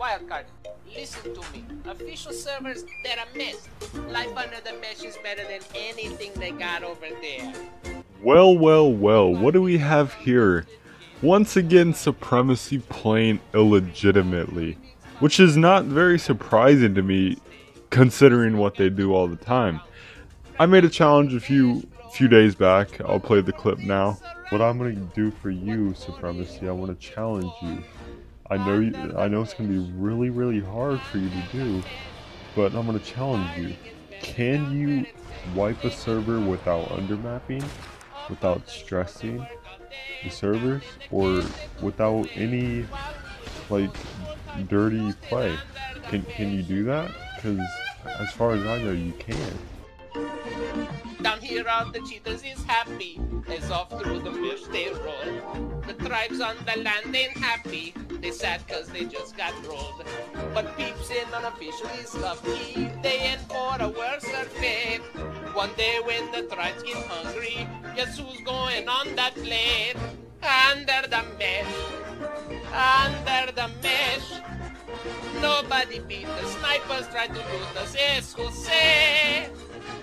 Wildcard, listen to me. Official servers, they're a mess. Life under the mesh is better than anything they got over there. Well, well, well, what do we have here? Once again, Supremacy playing illegitimately, which is not very surprising to me considering what they do all the time. I made a challenge a few few days back. I'll play the clip now. What I'm gonna do for you, Supremacy, I want to challenge you. I know you, I know it's gonna be really, really hard for you to do, but I'm gonna challenge you. Can you wipe a server without undermapping, without stressing the servers, or without any like dirty play? Can can you do that? Because as far as I know, you can. Down here all the cheaters is happy As off through the fish they roll The tribes on the land ain't happy They sad cause they just got rolled. But peeps in unofficial is lucky They in for a worse fate One day when the tribes get hungry Guess who's going on that plate? Under the mesh. Under the mesh Nobody beat the snipers try to loot us, es Jose.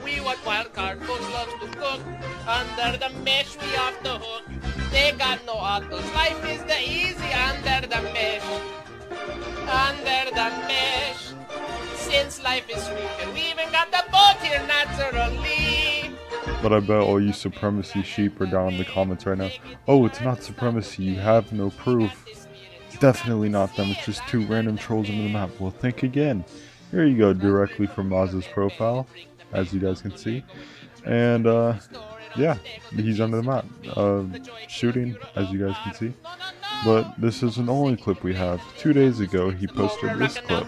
We want Wildcard, folks love to cook. Under the mesh, we off the hook. They got no autos, life is the easy under the mesh. Under the mesh. Since life is sweet, we even got the boat here naturally. But I bet all you supremacy sheep are down in the comments right now. Oh, it's not supremacy, you have no proof. Definitely not them, it's just two random trolls into the map. Well, think again. Here you go, directly from Maz's profile, as you guys can see. And, uh, yeah, he's under the map, uh, shooting, as you guys can see. But this isn't the only clip we have. Two days ago, he posted this clip.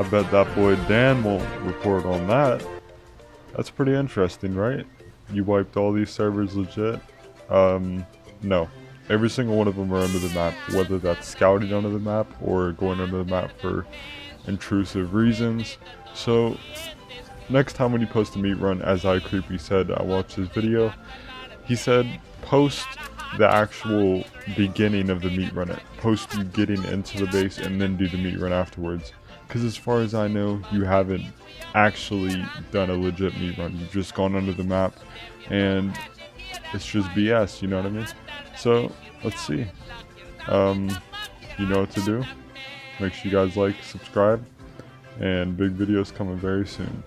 I bet that boy Dan won't report on that. That's pretty interesting, right? You wiped all these servers legit? Um, no. Every single one of them are under the map, whether that's scouting under the map or going under the map for intrusive reasons. So, next time when you post a meat run, as I creepy said, I watched his video, he said post the actual beginning of the meat run, post you getting into the base and then do the meat run afterwards. Because as far as I know, you haven't actually done a legit meat run. You've just gone under the map, and it's just BS, you know what I mean? So, let's see. Um, you know what to do. Make sure you guys like, subscribe, and big videos coming very soon.